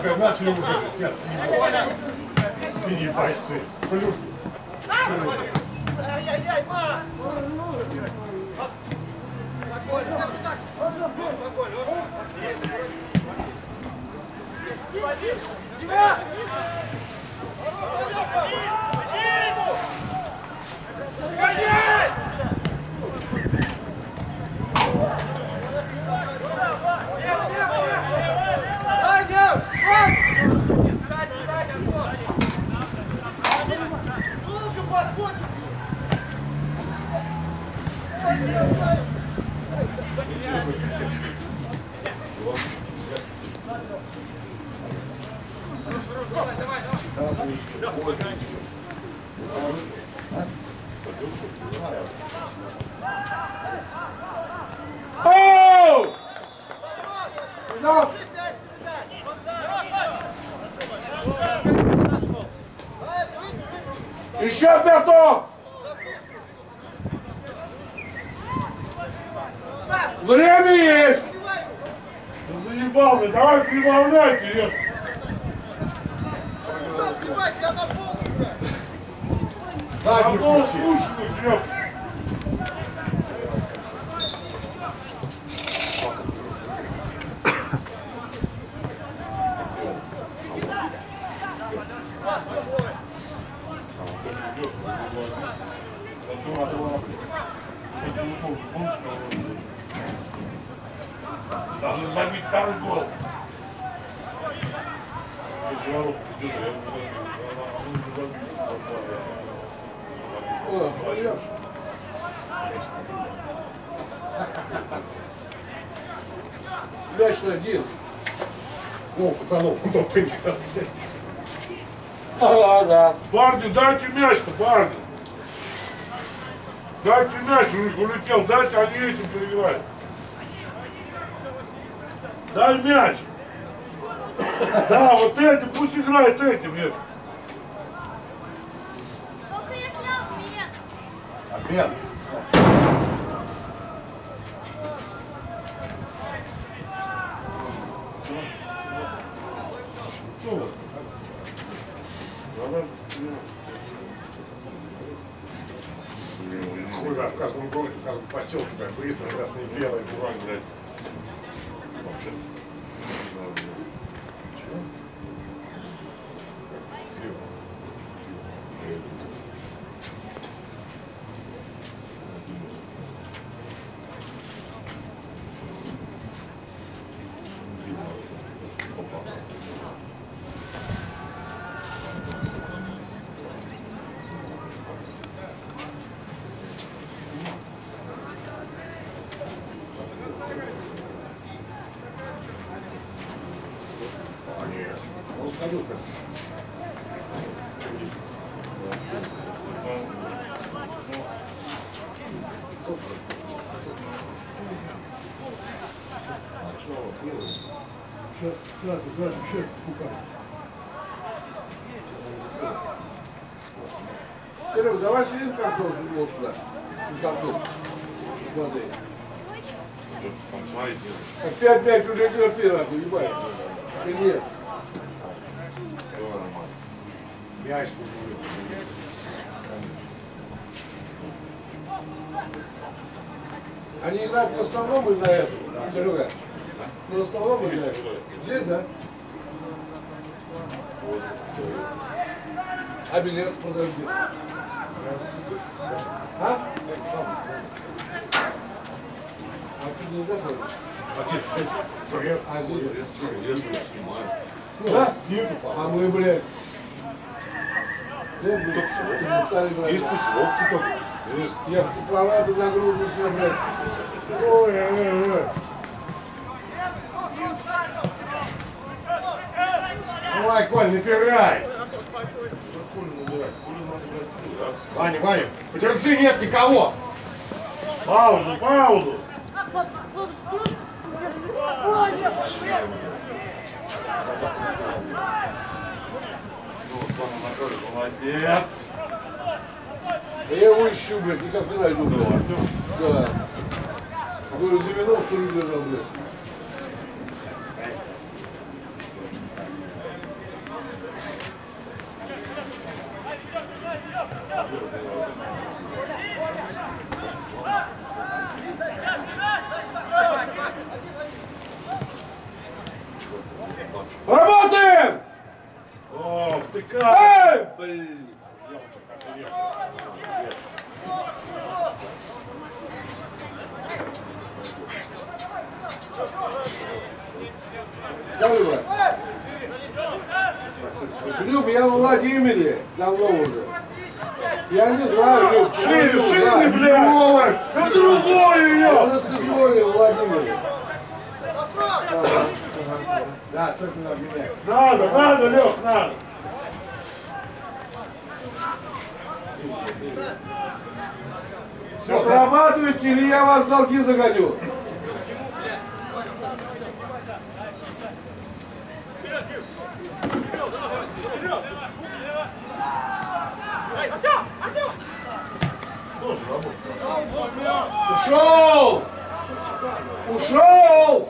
блядь, начали уже сидят синие бойцы. Плюшки. Ай-яй-яй, ма! Тебя! Гоняй! Оу! Ну, Еще готов! Время есть! Да заебал давай прибавляйте, ё. Я на пол уже! А то скучно, ё. Даже забить второй гол. О, поешь. Мяч один. О, пацанов, куда ты Ага. Парни, дайте мяч-то, парни. Дайте мяч, у них улетел, дайте, они этим переиграют. Дай мяч. Да, вот этим, пусть играет этим. Нет. Только если обмен. Обмен. Что вы? Давай. Хуй, да, в каждом городе, в каждом поселке, блядь, быстро, красные белые, дурак, блядь. Вообще. Он сходил как Сейчас, сразу, сразу, сейчас, кука. Серега, давай сидим картон футбол сюда. Ну, картон. Смотри. Там смотрите. Опять мяч улетел первый, ебать. Нет? мяч. Они играют на основном на этом? Серега? На основном играют? Здесь, да? А билет, подожди. А? А тут нельзя ходить? А. Да? А мы, блядь. Где, блядь? Есть пусковки только. Я в купловату нагрузку все, блядь. Ой, ой, ой. Давай, Коль, напирай. Ваня, Ваня, подержи, нет никого. Паузу, паузу. Ну, Руслан Анатольевич, молодец. Да я его ищу, блядь, никак не найду, блядь. Да. Говорю, Зиминов, кто не держал, блядь. Давай! Блин. Давай, брат. Люб, я в Владимире давно уже. Или я вас в долги загоню. Ушел! Ушел!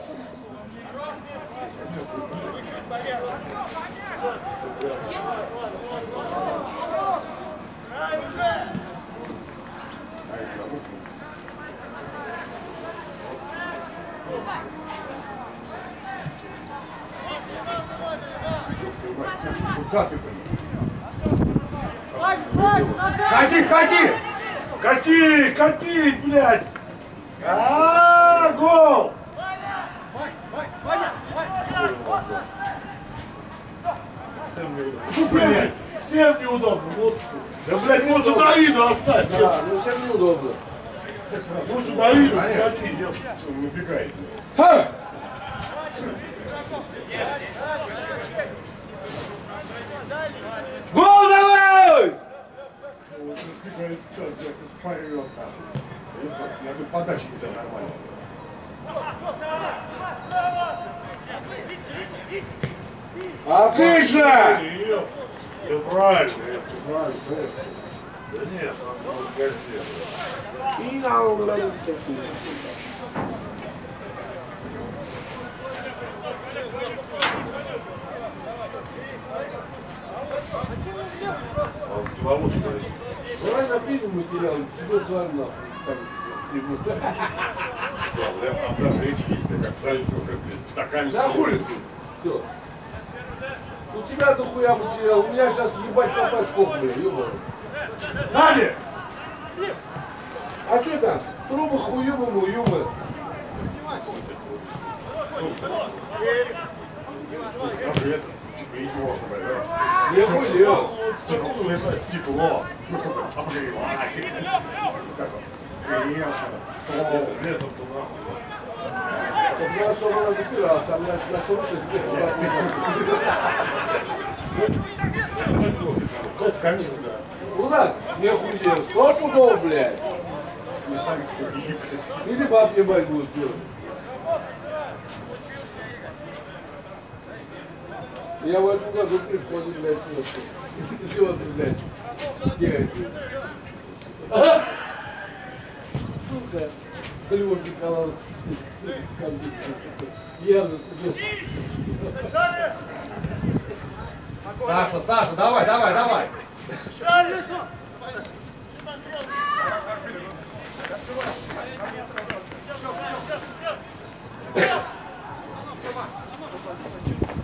Куда ты, блин? Кати, кати! Кати, кати, блядь! А, гол! Ну, блядь, всем неудобно. Вот. Да, блядь, лучше Давида оставь. Да, неудобно. Лучше кати, делай. Что он убегает? Ха! Гол давай! Я тут подачи нельзя нормально. Отлично! Все правильно. Правильно, Да. И на углу. А есть. Давай напишем материал, себе сварим нахуй. Там, даже эти есть, как абсолютно, как. Да хули ты? У тебя дохуя материал, у меня сейчас ебать попасть сколько, бля, ёбаный. Далее! А что там? Трубы типа, идиот, блядь. Не хуё. Стекло, стекло. Ну, чтобы обогревать. Кресло. Летом-то нахуй. Так надо, чтобы она запиралась, там на, сумке Топ камень, да. Нас не хуел, сто пудов, блядь. Или баб ебать будут делать. Я в этом году приходу, блядь, просто. Чего ты, блядь, делаешь? А? Сука. Львов Николаевич. Явно студент. Саша, Саша, давай, давай, давай.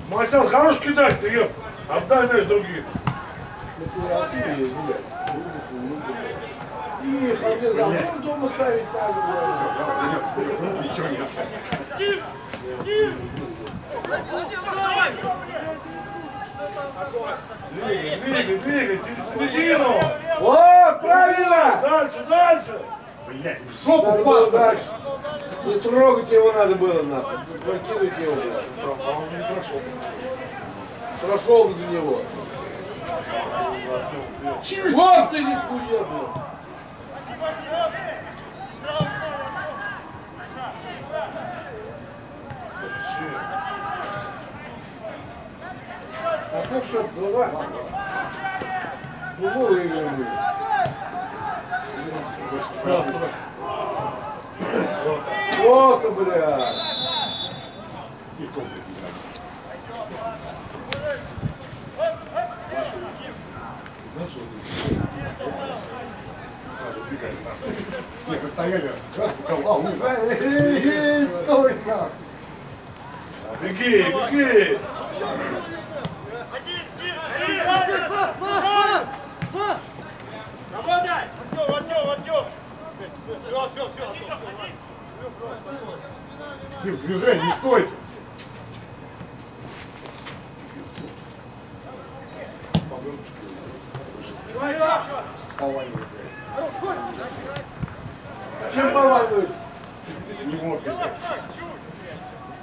Марсел, хорош кидать ты, ёп. Отдай мяч другим. Это оттуда есть, блядь. Их, а мне забор дома ставить так, блядь. Давай, идем, идем. Ну, Ничего нет. Двигай, двигай, двигай, через середину. Вот, правильно! Дальше, дальше. Блядь, в жопу дальше. Не трогать его надо было, нахуй. Прокинуть его, блядь. Он не прошел. Прошел до него. Вот ты нихуя, блядь. А сколько счет? Два? Ну, выиграем мы. Вот, блядь. И то, блядь, Саша, убегай, нахуй. Не, вы стояли, эй, стой, нахуй. Беги, беги. Работай! Артем, Артем, Артем! Все, все, все, движении, не стойте. Половину. Чем повалить? Не водкой.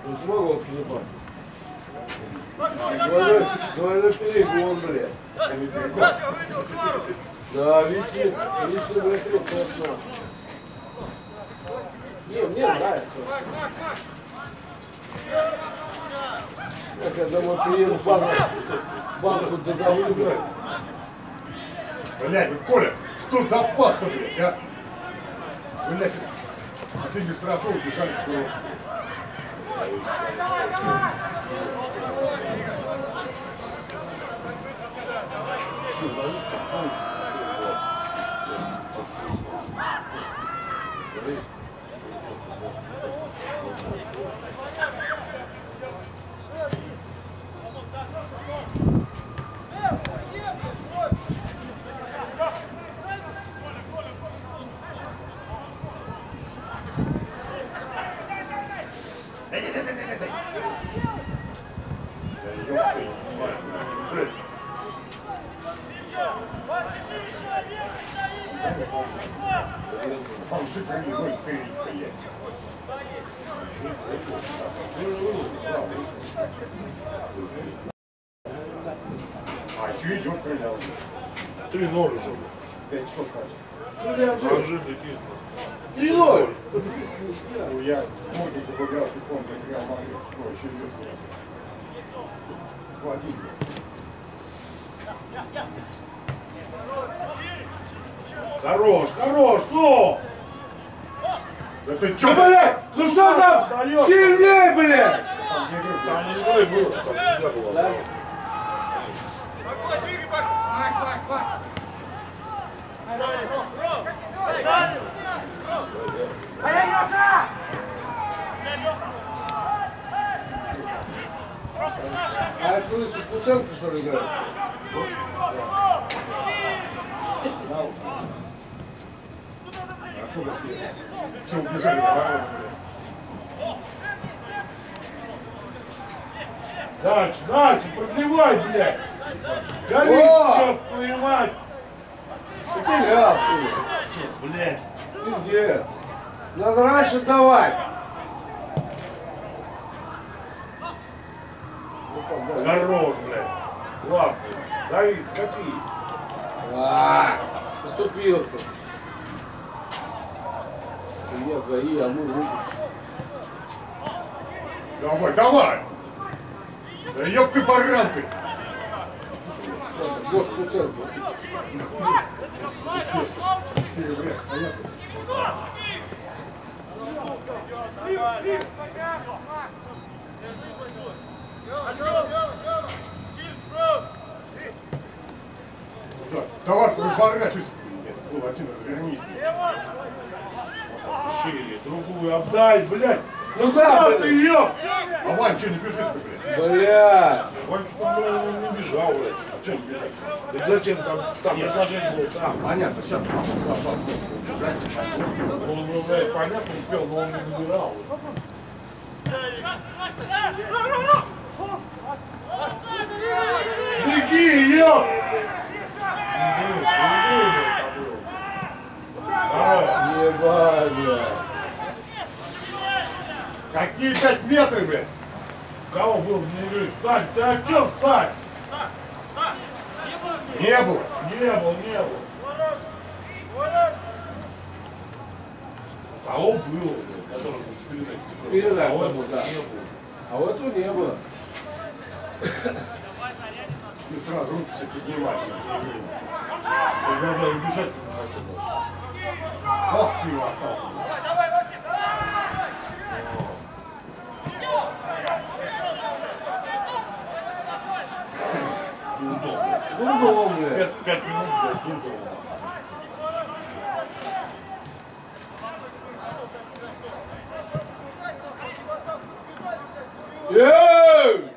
Ну, смогу клепать. Двойной, двойной перегон, блядь. Да, личный, личный, блядь, трехкратно. Не, мне нравится. Сейчас я домой приеду, банку, банку додавлю. Блядь, ну, Коля, что за паста, блядь, а? А ты не штрафов бежали в курорт. Там шифр А что идет крыля уже? Три ноль уже. Пять часов кажется. Такие. Три ноль. Ну, я с Мордиком поиграл в пикон, проиграл Мадрид. Что, еще идет? Хватит. Хорош, хорош, ну! Да ты Ну, чё, блядь, ну что за сильнее, блядь? там не игры? Там не играй было, там нельзя было. Да. А это лысый Куценко, что ли, играет? Хорошо, как все убежали. Дальше, дальше, продлевай, блядь! Горишь, О! твою мать! Потерял ты. Блядь! Пиздец. Надо раньше давать. Ну. Хорош, блядь! Классный! Давид, какие? А, Поступился. ГАИ, а мы руку. Давай, давай! Да ёб ты баран ты! Стоят. Да, давай, разворачивайся. Был один, развернись. Шире, другую отдай, блядь! Ну да, Куда ты блядь. ёб? А Вань, что не бежит-то, блядь? Бля. Ванька там блядь, не бежал, блядь. А что не бежать? Так зачем там, там предложение было там? Понятно, сейчас. Он, ну, блядь, понятно, успел, но он не набирал. Беги, ёб! Давай. Ебать. Какие пять метров, блядь? Кого был не говорит? Сань, ты о чем, Сань? Не было. Не был, не был. А он был, блядь, который передачей. Передача А он был, да. не. А вот тут не было. Ну сразу руки все поднимать. Глаза не захотел. Ох, всего остался. Неудобно. Дурдом, бля. Пять, пять минут, блядь, дурдом. Эй!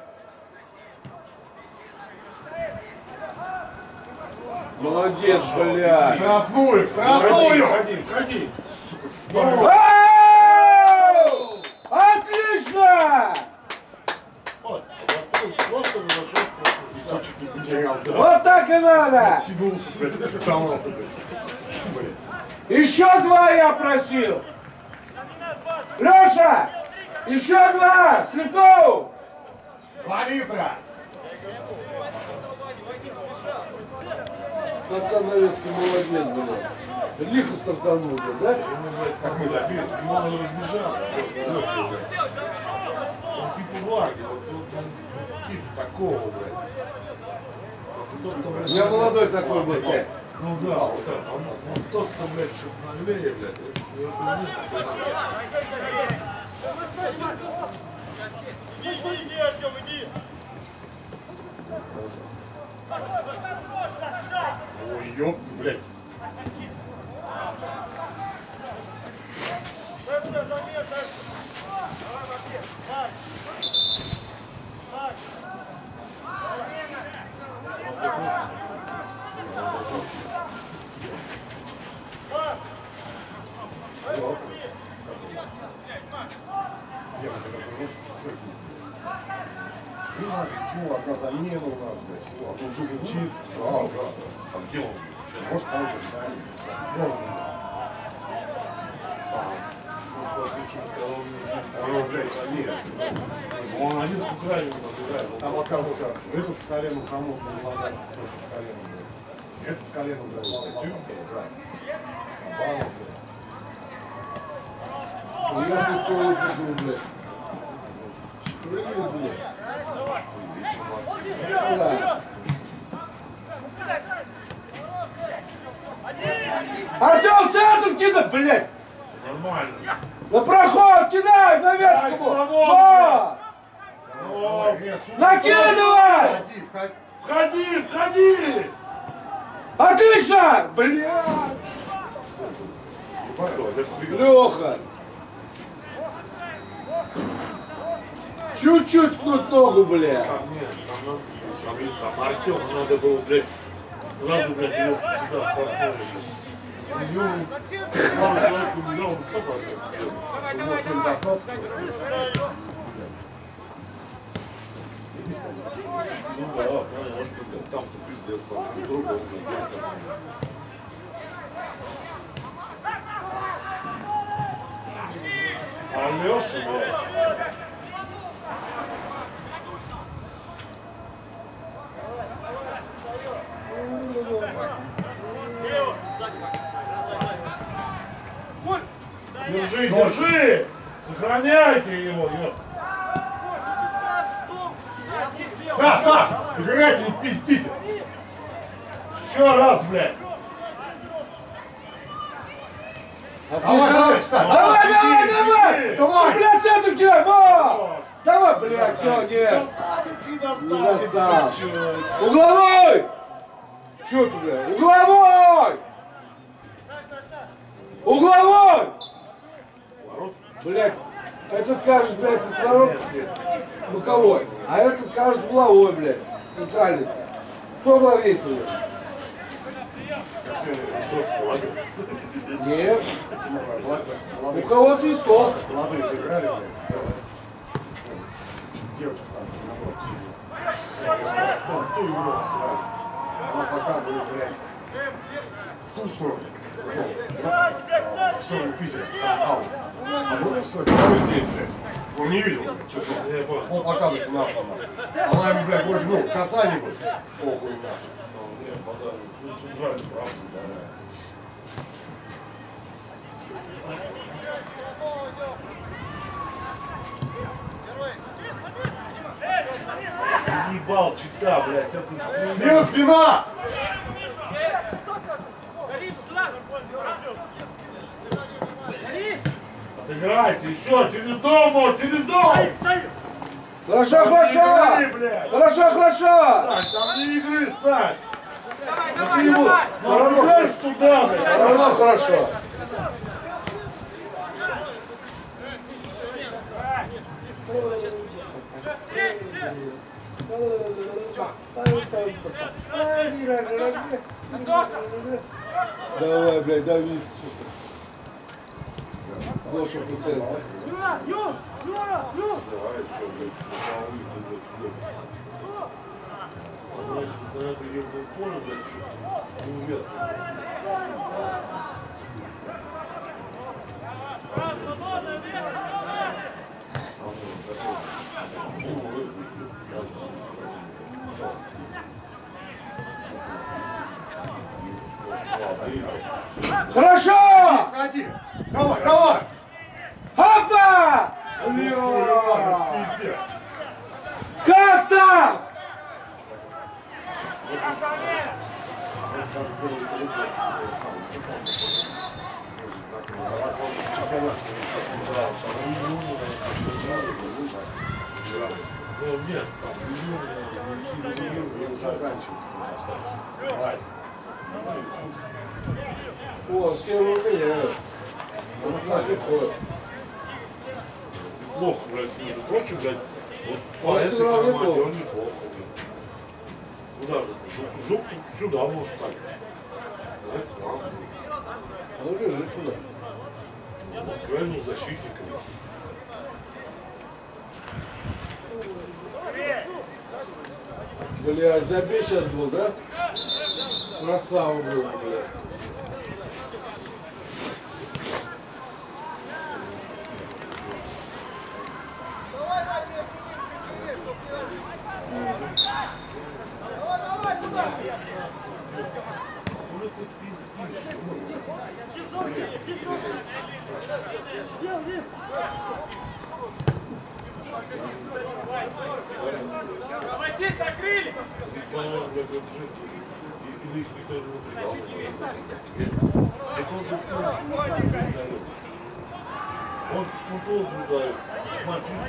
Молодец, блядь. Штрафную, Ходи, штрафную! ходи, ходи. Ау! Отлично! Вот, просто так и надо! Тянулся, блядь, катовал, блядь. Блядь. Еще два я просил! Леша! Еще два! Сливков! Два литра! Пацан Новецкий молодец, блядь. Лихо стартанул, блядь, да? Как мы забили. Надо разбежаться. Он типа Варги, вот он типа такого, блядь. Тот, кто, блядь, Я молодой такой был, блядь. Ну да, вот это. Он, он тот, кто, блядь, что-то наглее, блядь. это нет, Иди, иди, Артем, иди. Ой, ёпта, блядь. Ну ладно, почему одна замена у нас, блядь? Ну, а то жизнь учится. Да, да. А где он? Может, там. Вон он. А, ну. Он один в Украине набирает. он Там, оказывается, этот с коленом не влагается, потому что с коленом, блядь. Этот с коленом, блядь, лопатом, да. А банок, блядь. Я Сливкова выпустил, блядь. Привет, блядь. Да. Артем, центр кидай, блядь! Нормально. На проход кидай, на ветку! Геш, Накидывай! Входи, входи. Отлично! Блядь! Леха! Чуть-чуть пнуть ногу, блядь. Там нет, там Артем, надо было, блядь, сразу, блядь, сюда впорхнули. Миллион, пару человек убежал, он столько Артем Вот, блин, доснаться. Ну да, конечно, блядь, там-то пиздец, там друга уже, блядь, там. Держи, держи! Сохраняйте его, ёп! Саш, Саш, играйте, не пиздите. Еще раз, блядь! Давай, давай, кстати. Давай, давай, давай! Давай. Блядь, эту кидай, вот! Давай, блядь, все, нет! Не достал. Угловой! Че ты, блядь? Угловой! Угловой! Блядь, этот кажется, блядь, отворот боковой, а этот кажется угловой, блядь, центральный. Кто главнее блядь? Нет, у кого свисток. Молодые играли. Девушка там, наоборот, играл сразу? Она показывает, блядь, в ту сторону. Да, в сторону Питера. А, а вот все, кого здесь, блядь? Он не видел. Я понял. Он показывает нашу, нахуй. Она ему, блядь, вроде, ну, касание будет. Похуй, нахуй. Ебал, чита, блядь, это хуйня. Слева спина! Отыграйся, еще, через дом, через дом! Хорошо, Там не игры, хорошо! Хорошо, хорошо! Сань, там не игры, Сань! Ну ты его направляешь туда, блядь! Все равно хорошо. Давай, блядь, дави, сука. Гоша по центру. Давай, что, блядь, пока улицу, блядь, туда. Значит, на это ебаное поле, блядь, что не уместно. Хорошо! Давай, давай! Хопа! Ладно, Бля! пиздец! Как так? Ну, нет, там, О, с кем вы были? Вот наш выход. Плохо, блядь, между прочим, блядь, вот по Он этой команде он неплохо, блядь. Куда же? Жук, жук сюда может. А ну бежит сюда. Правильно, защитниками. Блядь, забей сейчас был, да? Красава был, блядь. Здесь накрыли! По-моему, блядь, вот жить. И- Или их никто не убежал. Он дает. Он с. С мальчиком,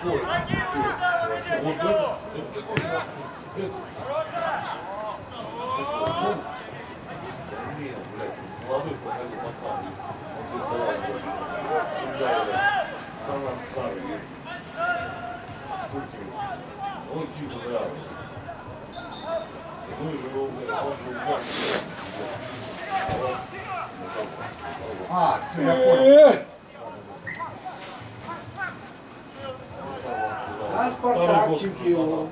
свой. Вот это, это молодой походил пацан. Он здесь давай, блядь. Да, блядь. Санан старый. Сколько ему? Он типа, да. Ну и же, он, же упал. А, все, я понял. Э! А Спартак чемпион.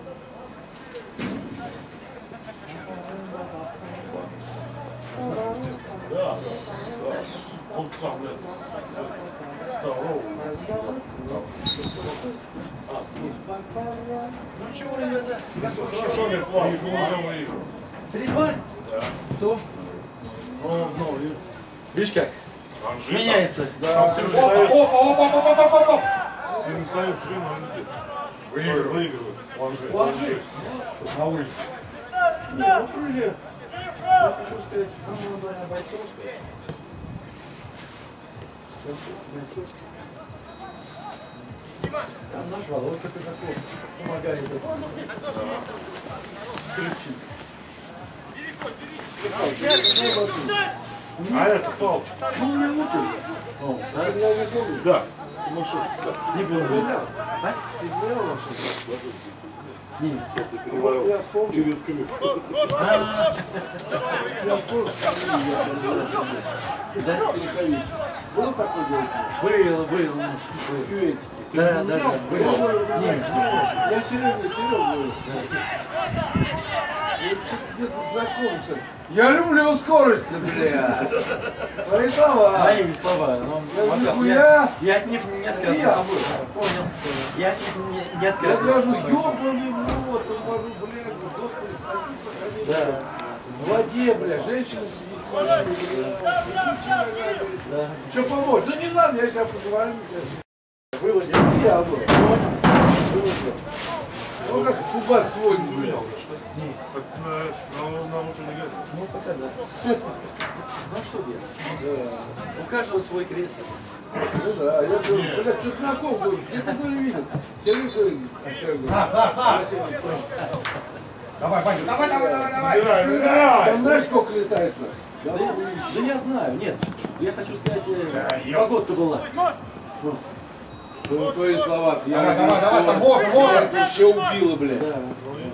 Да, да, да. Он сам, блядь, здоровый. Ну чего, ребята, Хорошо, не плавал, мы уже выиграли. Три-два? Кто? Ну, ну, Видишь как? Анжи, Меняется. Опа, Совет, опа, опа, опа, опа, опа. Сергей Совет 3 0 Выигрывай. Выигрывает. Ложи. Ложи. На улице. Не, ну крылья. Я хочу сказать, команда бойцовская. Бойцовская. Там наш Володька Казаков помогает. Кричит. А это палочка. Ну, мучил. О, да? Да. Ну что, не было. А? Ты вообще? Нет. Вот я вспомнил. Через камеру. Я вспомнил. Да? Переходить. Был такой делать? Было, было. было. Кювет. Да, да, да. Было. Нет. Я Серега, Серега говорю. Я знакомься. Я люблю скорость, бля. Твои слова. Мои слова. ну, Я нихуя. Я от них не Я отказываюсь. был. Понял. Я от них не, не Я отказываюсь. скажу, ёбаный в рот, он говорю, бля, господи, сходи, сохрани. Да. В воде, бля, женщина сидит. в машине, бля, Да. Что помочь? Ну не надо, я сейчас поговорю. Было дело. Я был. Ну как фуба сводит, бля. Так на, на, на утренний газ. Ну, пока да. Ну, а что делать? У каждого свой крест. Ну да, я говорю, бля, что знаком, говорю, где ты говорю, видел? Сергей говорит, а Сергей говорит, Наш, наш, наш. Давай, Ваня, давай, давай, давай, давай. Выбирай, выбирай! Там знаешь, сколько летает нас? Да, Да, да я знаю, нет. Я хочу сказать, Да, э, погода-то была. Ну, твои слова. Я Давай, давай, давай, там можно, можно. это вообще убило, блядь. Да.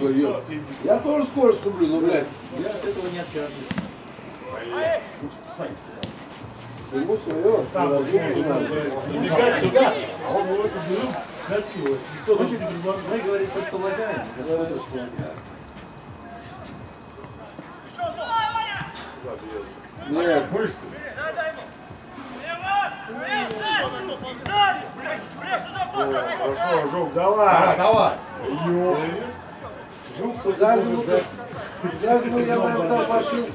Говорю, «Ёп, Я тоже скорость люблю, но, блядь, Я от этого не отказываюсь. Лучше сами вот, Забегать сюда, а он вот это берет, Хотелось. Никто даже не. Мы, говорит, предполагаем, Господь располагает. Нет, Мышцы. Хорошо, Жук, Давай, давай. давай. Зазну, Зазну я вам там машин,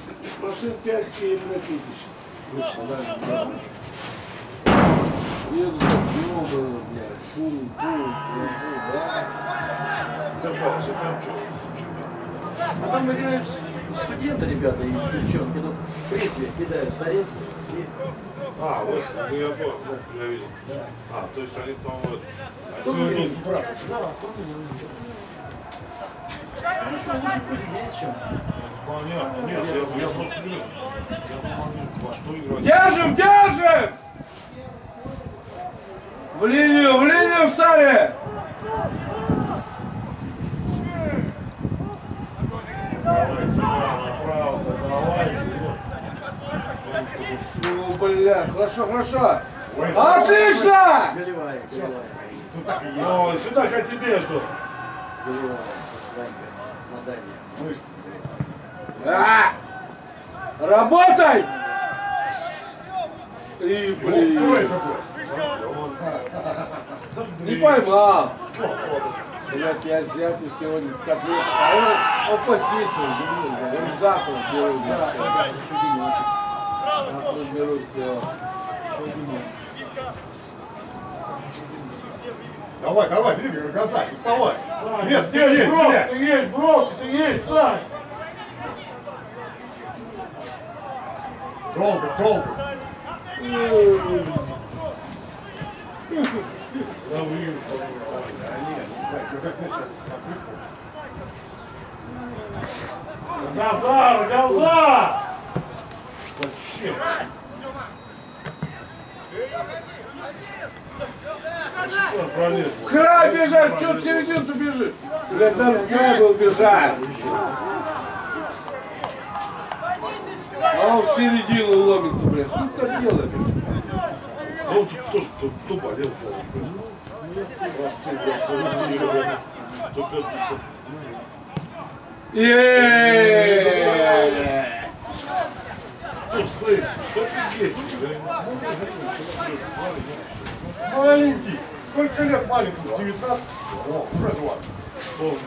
машин 5-7 напитишь. Еду так много, блядь, фу, фу, фу, фу, да. Добавился, там что? А там играют студенты, ребята, и девчонки, тут фрисби кидают тарелки. А, вот, ну я ну, я видел. А, то есть они там вот... День. с утра. Понятно. Нет, я, я просто не во что играть. Держим, держим! В линию, в линию встали! Давай, сюда, направо, давай. Ну, бля, хорошо, хорошо. Ой, Отлично! Голевая, голевая. Ой, сюда к тебе что? голевая. Ванька, на дальнее. Мышцы. А! Работай! И, блин, не поймал. Блядь, я зятю сегодня в котлет. А он, он постится, он завтра блядь. Еще денечек. Давай, давай, двигай, газай, вставай. Сань, Вес, ты есть, Брок, блядь. ты есть, Брок, ты есть, Сань. Долго, долго. Я выиграл. Да нет, блядь, держать мяч. Газар, Газар! Зачем? В край бежать, что в середину-то бежит? Блядь, надо край был бежать. А он в середину ломится, блядь. Ты так делаешь? А он тут тоже кто, кто болел? Прости, блядь, играли. То пять десят. Еее! Кто сессия? Кто ты есть? Маленький. Сколько лет маленькому? 19? О, уже 20. Помню,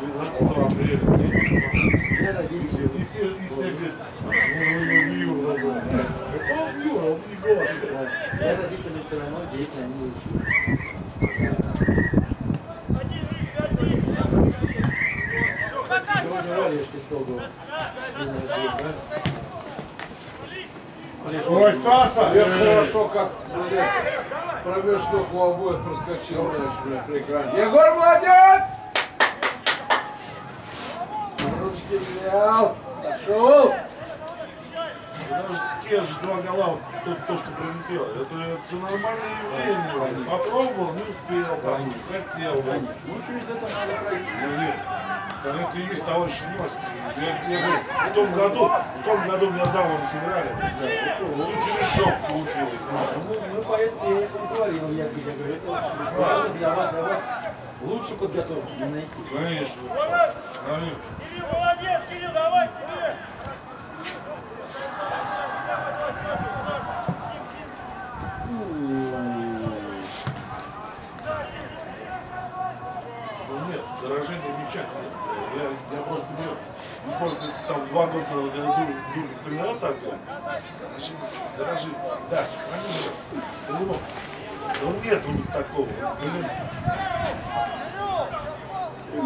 12 апреля. Я И все, и все, и все говорят, можно его бью в глаза. Он бью, он не голод. Я родители все равно дети, они учат. Сегодня варежки строго. Ой, Саша. Я хорошо как, блядь, пробеж только у обоих проскочил мяч, блядь, при экране. Егор, молодец! Ручки взял, пошел. Даже те же два гола, то, то, что прилетело, это, это все нормальное явление. Попробовал, не успел, там, хотел. Ну, что из этого надо пройти? Ну, нет. Да это и есть товарищ Шумовский. Я, я говорю, в том году, в том году мне он сыграли. Ну, через шок получилось. Ну, ну, поэтому я это говорил, я тебе говорю, это правда для вас, для вас лучше подготовки не найти. Конечно. Конечно. Кирилл, молодец, Кирилл, давай себе! Ну, нет, заражения мяча нет. Я, я просто говорю, ну, просто там два года назад я дур, дур тренера такой. Значит, дорожи всегда, сохрани его. Понимал? Но нет у них такого. Блин,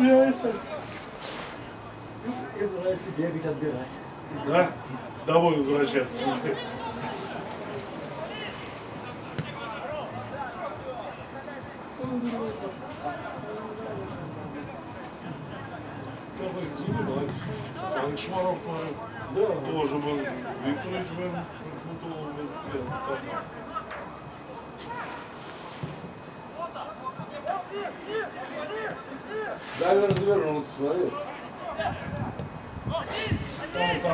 Я это... Мне нравится бегать, отбирать. Да? Домой возвращаться. Какой Alex Шмаров, да, тоже был. Викторович был футбол был. Дай развернуться, смотри.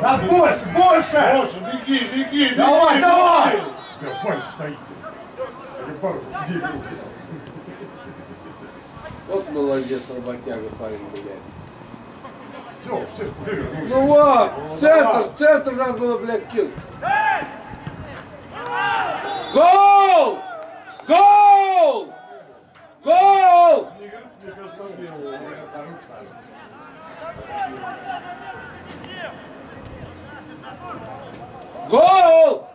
Нас больше, больше! Больше, беги, беги, беги! Давай, давай! беги. Бля, Ваня стоит. Пару, где игру? Вот молодец, работяга парень, блядь. Все, все, уже. Ну вот, центр, центр надо было, блядь, кинуть. Гол! Гол! Гол! Гол!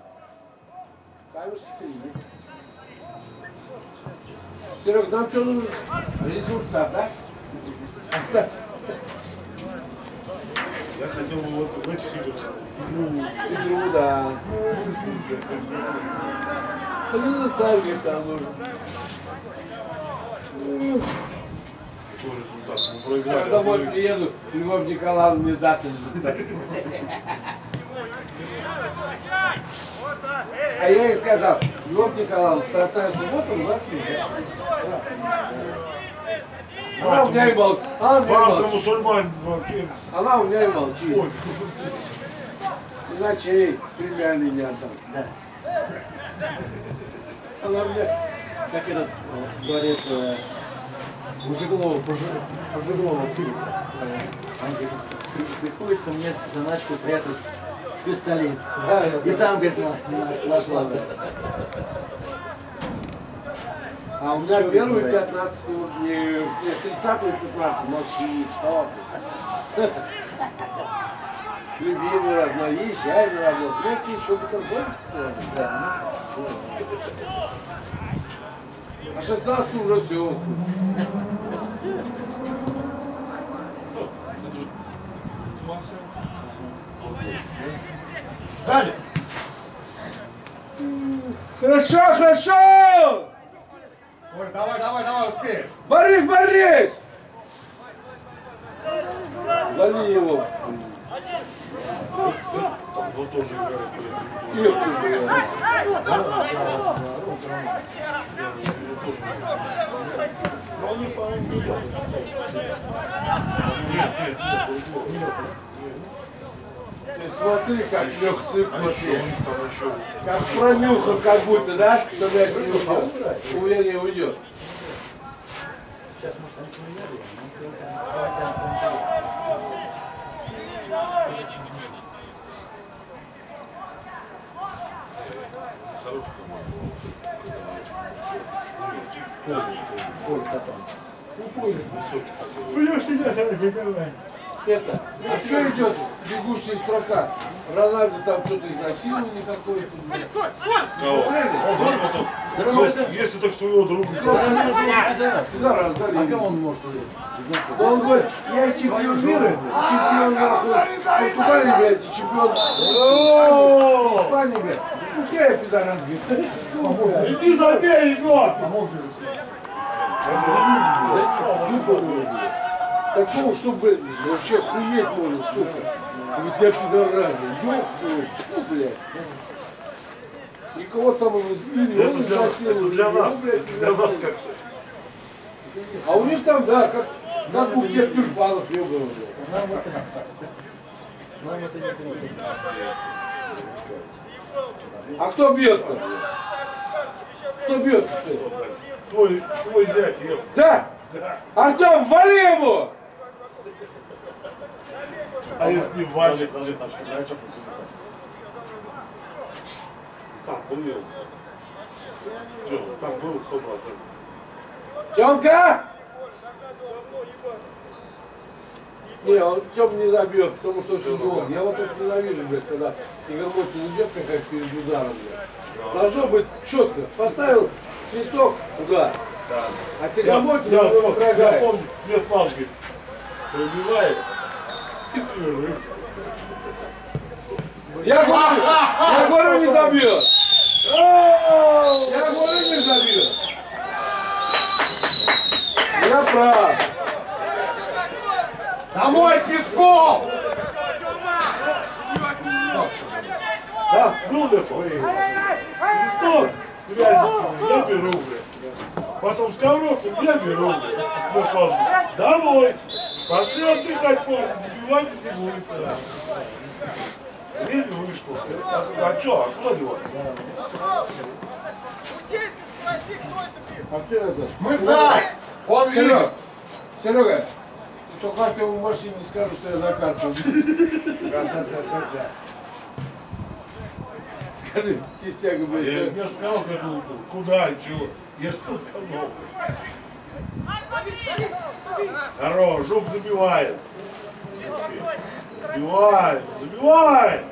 Серег, нам что нужно? Результат, да? Кстати, Я хотел бы вот в этих играх. игру, да. Результат, говорит, там Я проиграли. домой приеду, Львов Николаевна мне даст. А я ей сказал, Львов Николаевна, вторая суббота, 20 минут. Она у меня и молчит. Она у меня и Вам-то молчит. мусульман. Она у меня и молчит. Ой, Иначе ей премиальный не отдам. Да. Она мне... Как этот говорит Мужеглова, Мужеглова фильм. Э, Он говорит, «При- приходится мне заначку прятать пистолет. И там, говорит, на- на- нашла. А у меня первый 15 вот не, не 30 15 молчит, что ты. Любимый родной, езжай на работу. Ну, ты еще бутерброд Да, А 16 уже все. Далее. Хорошо, хорошо! Ой, давай, давай, давай, успеешь. Борис, Борис! Вали его. Вот тоже играет. Эх ты, блядь. Нет, нет, нет, другого. Ты смотри, как лег А них там еще Как пронюхал, как будто, да? Что, блядь, не уйдет. Уверен, уйдет. хороший команда. Ой, потом. Высокий. Это, а что идет бегущая строка? Рональдо там что-то изнасилование какое-то. блядь. Кого? Если- так своего друга. Всегда раздали. А кому он может Да он говорит, я чемпион мира, чемпион нахуй, Португалии, блядь, чемпион Испании, блядь. Пускай я пидорас, говорит. Иди забей его! Такого, чтобы вообще хуеть можно, сука. Говорит, я пидорас, ёб твою, фу, блядь. Никого там его сбили, Это он для, изнасиловал, это для нас, блядь, для нас как-то. А у них там, да, как, как букет тюльпанов, ёбаный, блядь. Нам это, нам это не приятно. А кто бьет-то? Кто бьет-то? Твой, твой зять, еб. Да! Артем, вали ему! А если не Ваджик, Даже там что что там был. Че, там был 100%. Тёмка! Не, он Тём не забьет, потому что очень долго. Я вот это ненавижу, блядь, когда Игорь идет как перед ударом, блядь. Должно быть четко. Поставил свисток, удар. А Я, Тягомотин я, его я, я помню, мне Павел говорит, пробивает. Рыб. Я говорю, я говорю, не забьет. Я говорю, не забьет. Я прав. Домой, Песков! Да, был Лепов. Листок, связник, я беру, бля. Потом сковородцем я беру, бля. Мне Павел говорит, домой. Пошли отдыхать, Павел, добивать не будет. Время вышло. А что, а куда? А кто это? Мы знаем! Он Серег, видит! Серега, только Артему в машине не скажу, что я за карту. Скажи, кистяга, Я, блядь. я сказал, куда и чего. Я все сказал. Хорош, жук забивает. Забивает, забивай!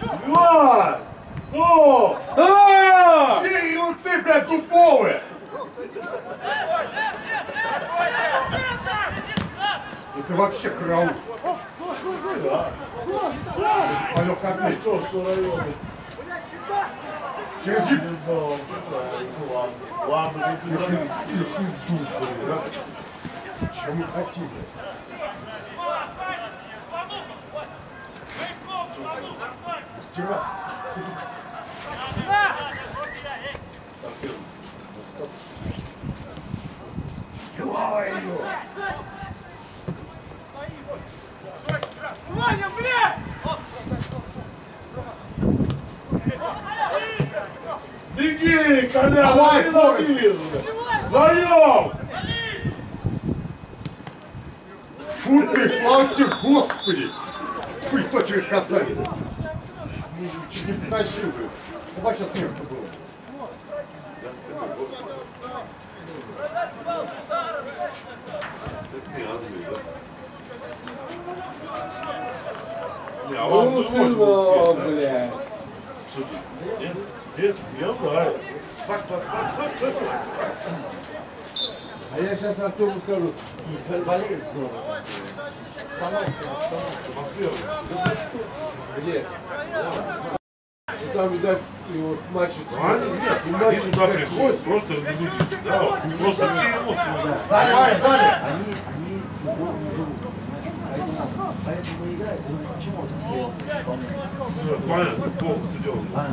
Забивай! Ну! А! Кирилл, ты, блядь, туповый! Это вообще караул. Полёв как ты. Что, что районы? Через зип. Ладно. Забил. Чем мы хотим? Мастера. Ё-моё! Ваня, блядь! Беги, Коля, Давай, лови. Вдвоем! Фу ты, слава тебе, Господи! Фу, кто через касание? Чуть не притащил, блин. Давай сейчас смех-то было. Не, а вам Ну, да? блядь. Нет, нет, я знаю. А я сейчас Артему скажу. Болеет снова. Атмосфера. Где? Ну там, видать, и вот мальчик. Они, нет, и мальчик сюда как приходят, ходит. просто разделились, да, просто все эмоции. Сзади! Они, не. Поэтому, играют. Ну, почему выполняет? Понятно, пол стадиона. А,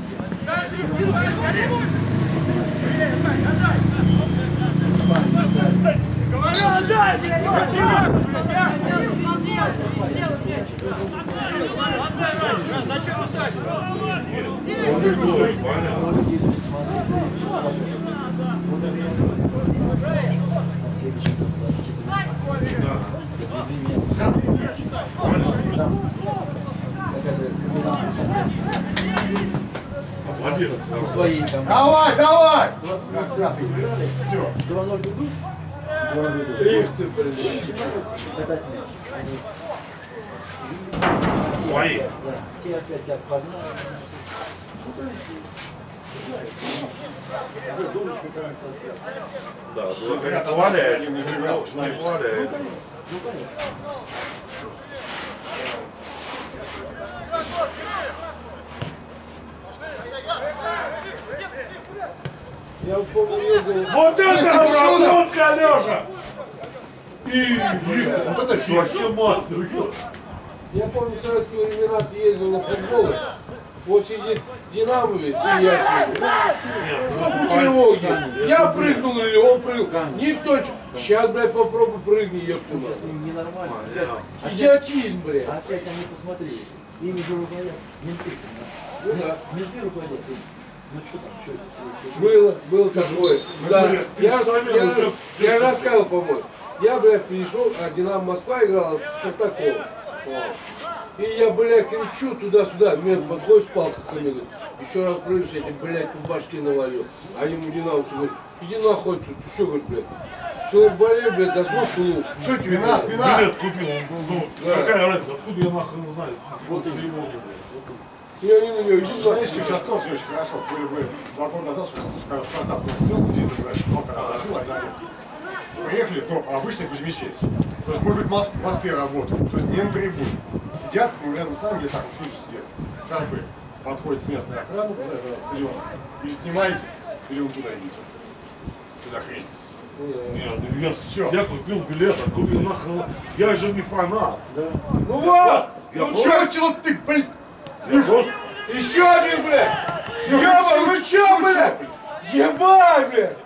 Говорю, отдай, блядь! Зачем отдать? Он другой, понятно. Молодец. У своей там Давай, давай! Как связки. Все. 2-0 бегут, 2 ведут. Их ты, мяч. Они, Свои. да, те опять как погнали. Да, дурака там валяет. один не сыграл, Не человек. валяет. Ну, конечно. Я помню. Вот это обработка, Алеша! И, Вот это фильм. вообще мастер. Я помню, в советские времена ты ездил на футболы. Вот сидит динамовец, и я сижу. Ну, по тревоге. Я прыгнул или он прыгнул. Никто... Сейчас, блядь, попробуй прыгни, ним ненормально. Идиотизм, блядь. А опять они посмотрели. Ими же руководят менты. Ну да. Менты руководят. Ну что там, что это? Было, было такое. Да, я, ты сами я, лучше- я рассказывал, по-моему. Я, блядь, пришел, а Динамо Москва играла с Спартаком. И я, блядь, кричу туда-сюда, мне подходит с палкой ко мне, говорит, еще раз прыгнешь, я тебе, блядь, по башке навалю. А ему динамовцы говорят, иди нахуй ты что, говорит, блядь. Человек болеет, блядь, заснул тулу. Что тебе, Спина, блядь? спина! Билет купил. Ну, какая разница, откуда я нахрен знаю? Вот и тревоги, И они на него, иди Знаешь, нахуй. что сейчас тоже не очень хорошо. Были бы два года назад, что когда Спартак просто идет, сидит, играет, школа, когда забил, одна Приехали, то обычные кузьмичи. То есть, может быть, в Моск- в Москве работают. То есть, не на трибуне. Сидят, ну, рядом с нами, где вот фиши сидят. Шарфы. Подходит местная охрана с этого стадиона. Или снимаете, или вы туда идите. Что за хрень? Нет, ну я, Всё. я купил билет, откуда я нахрен? Я же не фанат. Ну вот! Я Ну просто- чё, ты, блин? Я просто... еще один, блядь! Ну, Ёба, вы чё, блядь? Ебать, блядь!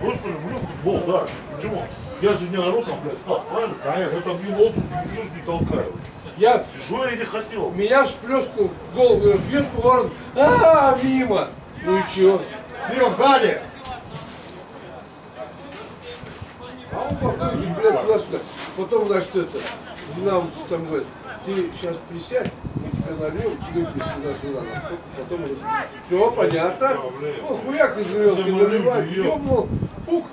Просто люблю футбол, да. Почему? Я же не ору там, блядь, стал, правильно? Конечно. Я там не лопну, ничего не толкаю. Я Сижу я не хотел. Меня всплеснул, гол бьет по вороту. А, мимо. Ну и чё? Слева, сзади! А он походит. блядь, туда-сюда. Потом, значит, это, динамовцы там говорят, ты сейчас присядь, мы тебе нальем, выпьешь туда-сюда. Потом все, понятно. Он хуяк из грелки наливает, ёбнул, пук.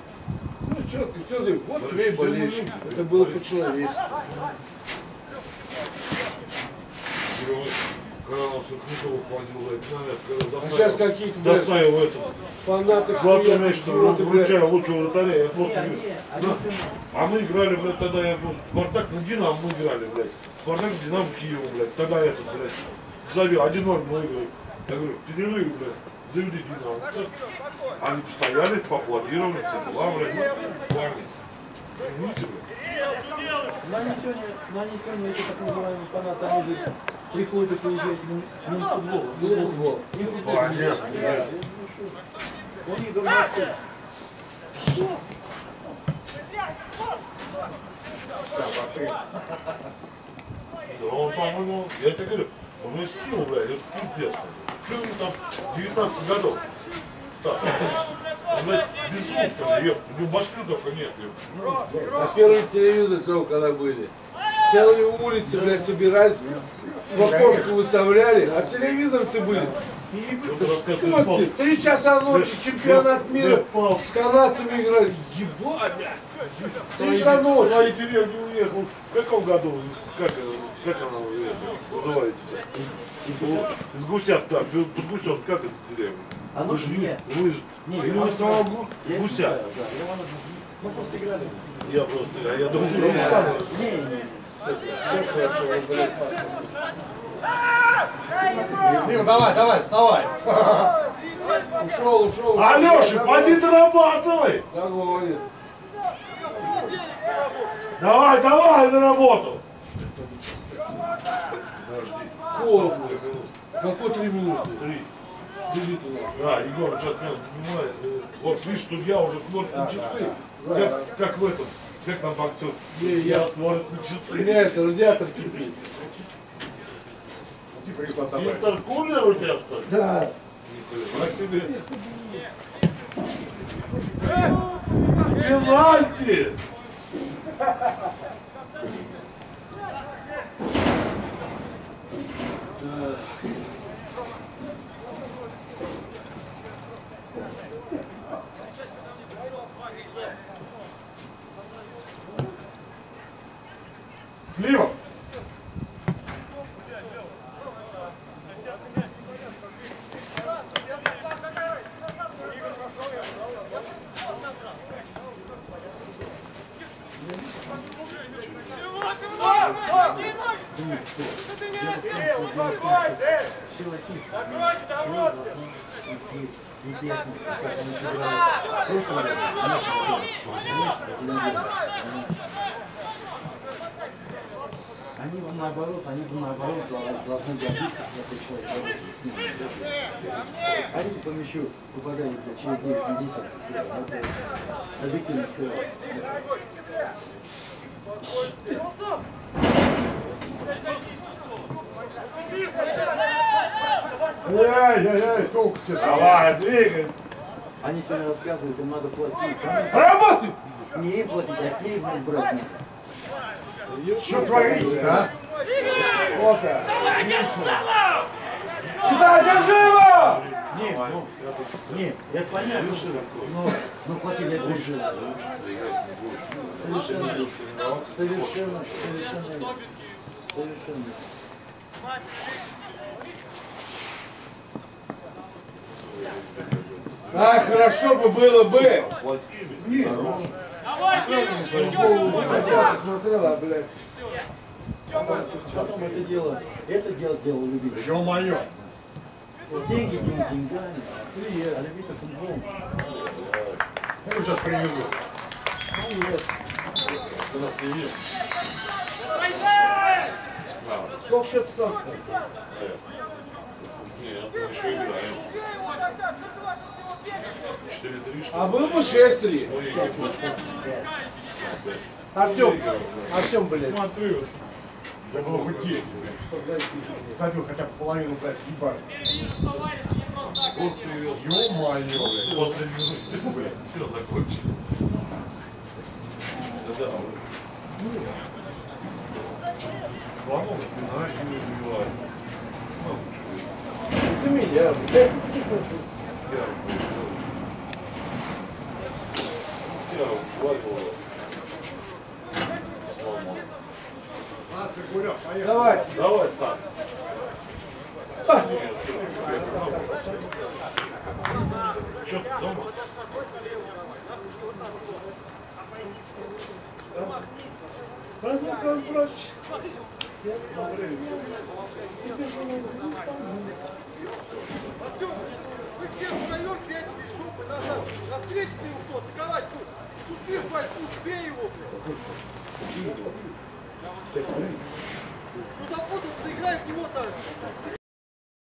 Все, вот твои болельщики. Это было по-человечески. А сейчас какие-то, Досаева это, фанаты золотой мяч, что вручали лучшего вратаря, я просто да. А мы играли, блядь, тогда я был, Спартак на Динамо мы играли, блядь. Спартак с Динамо Киева, блядь. Тогда этот, блядь, забил 1-0 мы выиграли. Я говорю, в перерыве, блядь, заведи Динамо. Они постояли, поаплодировали, все дела, ну, парни. Блядь? Но они сегодня, но они сегодня, эти так называемые фанаты, они же приходят и приезжают на футбол. Ну, футбол. Понятно, Да. У них другая цель. Да он, по-моему, я тебе говорю, у него сила, блядь, это пиздец. Что ему там 19 годов? Так. Он, блядь, безумный, ёб, у него башки только нет, ёб. А первый телевизор, Лёв, когда были, целые улицы, блядь, собирались, в окошко выставляли, а телевизор-то были. И Что-то что ты? Три часа ночи, чемпионат мира с канадцами играли. Ебать. Три часа ночи. Своей деревни уехал. В каком году? Как, как она называется? Из гусят, да, гусят, как это деревня? А ну ж нет. Вы же, Не, или вы самого гу- Я не гуся? да. Мы просто играли. Я просто, я, я думаю, вы сами. Не, не, не. Все хорошо. Слива, давай, давай, вставай. Ушел, ушел. Алеша, поди дорабатывай! Догонит. Давай, давай на работу! Холодно. Какой три минуты? Три. Иди туда. Да, Егор сейчас меня занимает. э, Вот видишь, судья уже смотрит на часы. Как, как в этом, как там боксер. Я смотрит на У часы. меня это радиатор кипит. Отобрать. Интеркулер у тебя что ли? Да. На себе. Пенальти! Слива. Они бы наоборот, они бы наоборот дол- должны добиться, если человек с ними. Они по мячу попадали через 9 на 10. блядь, Это объективно сказать. Ай-яй-яй, толку тебе. Давай, двигай! Они сегодня рассказывают, им надо платить. Работай! Не им платить, а с ней блядь, брать. Что творите, а? Вот так. Сюда, держи его! Не, ну, не, это понятно, что но, но платили это бюджет. Совершенно, совершенно, совершенно, совершенно. А, хорошо бы было бы. Смотрела, блядь. Потом это дело, это дело, дело любили. Ё-моё. Деньги, деньги, деньгами. А футбол. Я сейчас привезу. Привет. Сколько счет там? Нет, мы еще играем. 4-3, что А был бы 6-3. Ну, и Артем, Артем, блядь. Смотрю. Да было бы 10, блядь. Забил хотя бы половину, блядь, ебать. Вот привет. Ё-моё, блядь. После минуты, блядь, все закончили. Да. Звонок, знаешь, не убивает. За меня. я поехали. Давай. Давай, Стан. Что ты дома? Возьми-ка он прочь. Я говорю. Все втроем пять шубы назад. Ответьте ему кто, атаковать тут. Сбей его. Ну, запутал, сыграй в него-то.